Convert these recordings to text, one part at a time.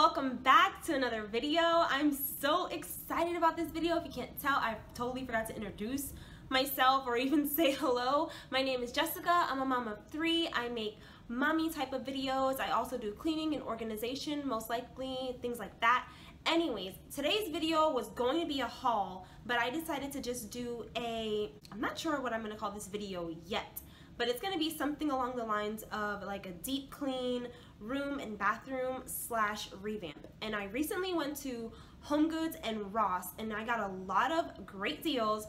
welcome back to another video. I'm so excited about this video. If you can't tell, I totally forgot to introduce myself or even say hello. My name is Jessica. I'm a mom of three. I make mommy type of videos. I also do cleaning and organization, most likely, things like that. Anyways, today's video was going to be a haul, but I decided to just do a, I'm not sure what I'm going to call this video yet, but it's going to be something along the lines of like a deep clean room and bathroom slash revamp. And I recently went to Home Goods and Ross and I got a lot of great deals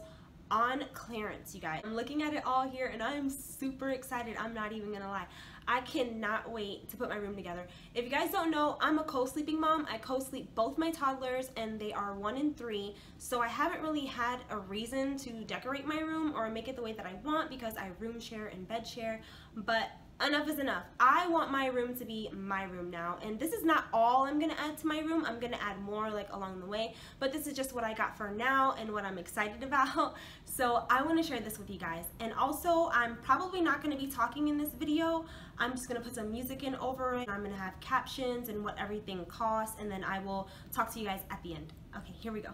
on clearance, you guys. I'm looking at it all here and I am super excited. I'm not even gonna lie. I cannot wait to put my room together. If you guys don't know, I'm a co-sleeping mom. I co-sleep both my toddlers and they are one and three. So I haven't really had a reason to decorate my room or make it the way that I want because I room share and bed share. But enough is enough. I want my room to be my room now. And this is not all I'm gonna add to my room. I'm gonna add more like along the way. But this is just what I got for now and what I'm excited about. So I wanna share this with you guys. And also, I'm probably not gonna be talking in this video. I'm just gonna put some music in over it. I'm gonna have captions and what everything costs. And then I will talk to you guys at the end. Okay, here we go.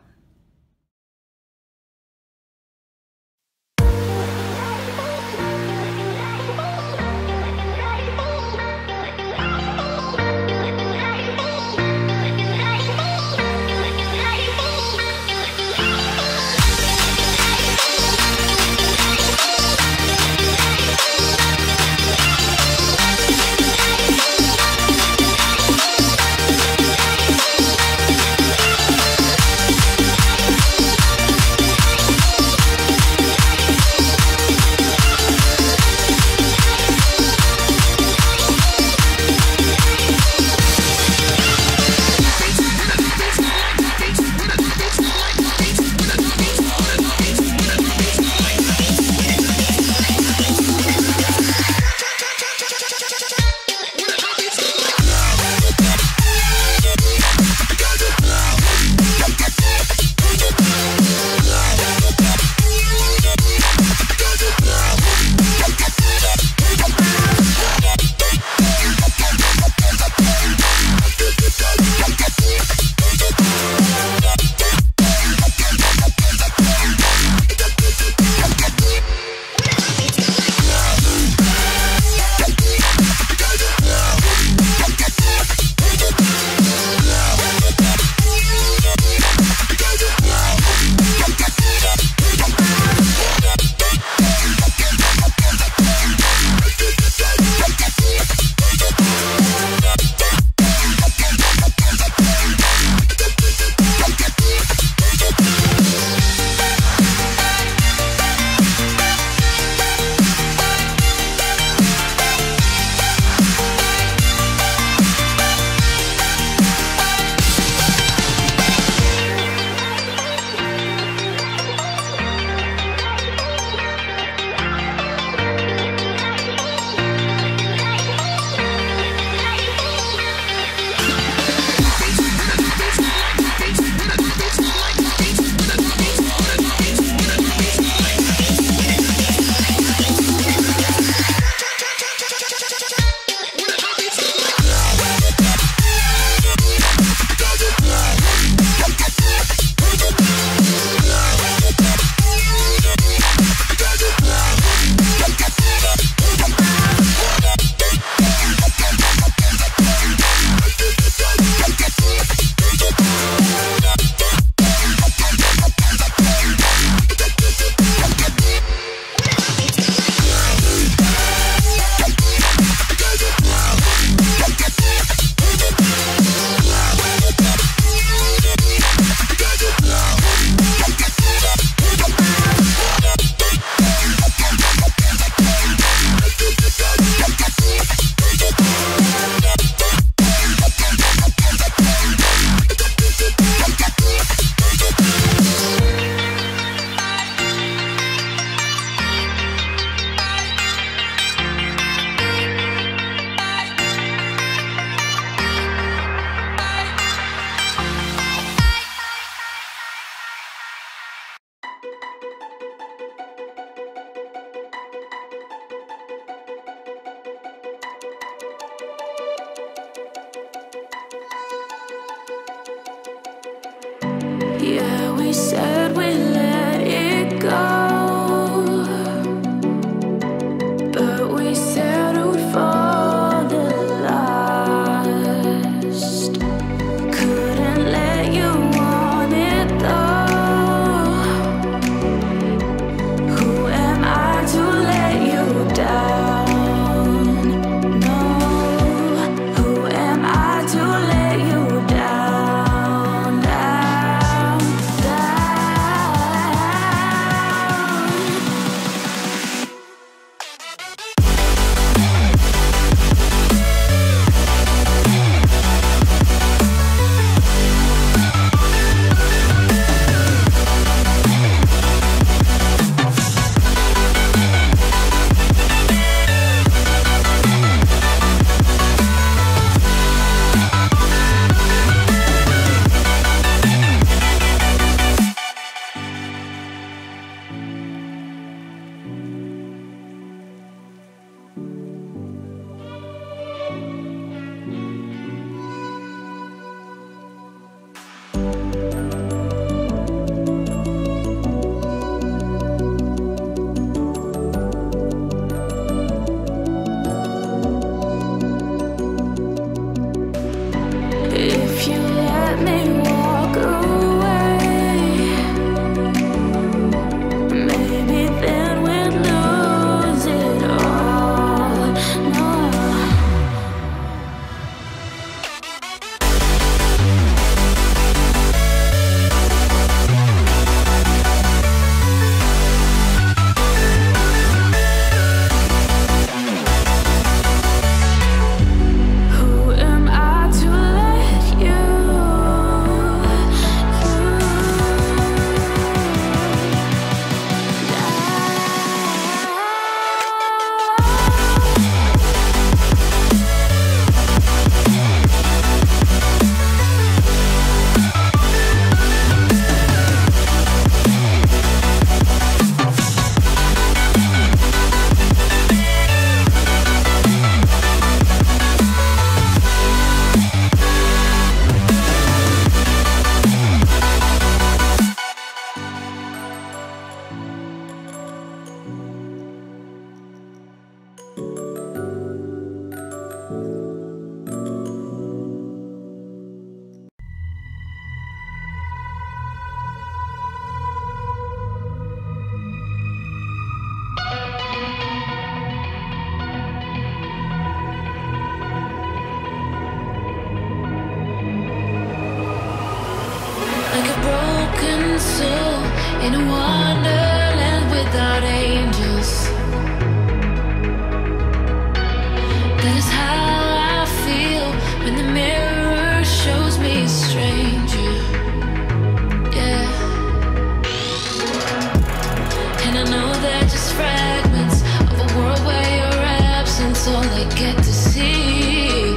I get to see.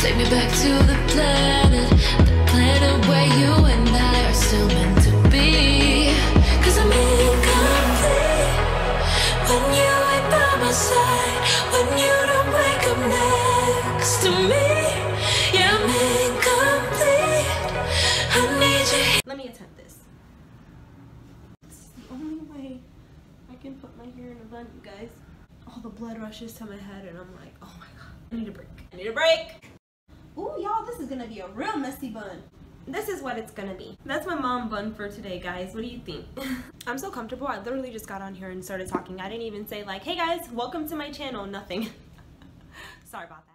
Take me back to the planet, the planet where you and I are still meant to be. Cause I'm when you by my side, when you wake up next to me. Let me attempt this. This is the only way I can put my hair in a bun, you guys. All the blood rushes to my head and I'm like, oh my god, I need a break. I need a break. Ooh, y'all, this is gonna be a real messy bun. This is what it's gonna be. That's my mom bun for today, guys. What do you think? I'm so comfortable. I literally just got on here and started talking. I didn't even say like, hey guys, welcome to my channel. Nothing. Sorry about that.